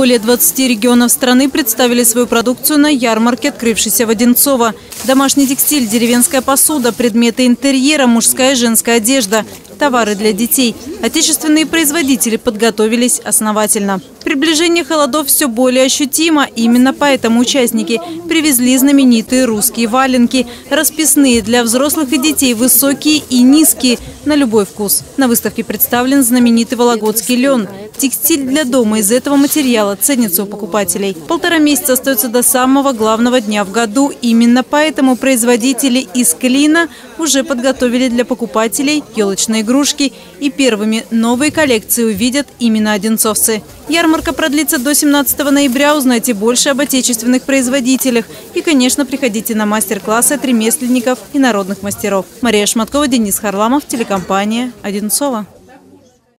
Более 20 регионов страны представили свою продукцию на ярмарке, открывшейся в Одинцово. Домашний текстиль, деревенская посуда, предметы интерьера, мужская и женская одежда, товары для детей. Отечественные производители подготовились основательно. Приближение холодов все более ощутимо. Именно поэтому участники привезли знаменитые русские валенки. Расписные для взрослых и детей, высокие и низкие, на любой вкус. На выставке представлен знаменитый вологодский лен. Текстиль для дома из этого материала ценится у покупателей. Полтора месяца остается до самого главного дня в году. Именно поэтому производители из клина уже подготовили для покупателей елочные игрушки. И первыми новые коллекции увидят именно одинцовцы. Ярмарка продлится до 17 ноября. Узнайте больше об отечественных производителях. И, конечно, приходите на мастер-классы от ремесленников и народных мастеров. Мария Шматкова, Денис Харламов, телекомпания «Одинцова».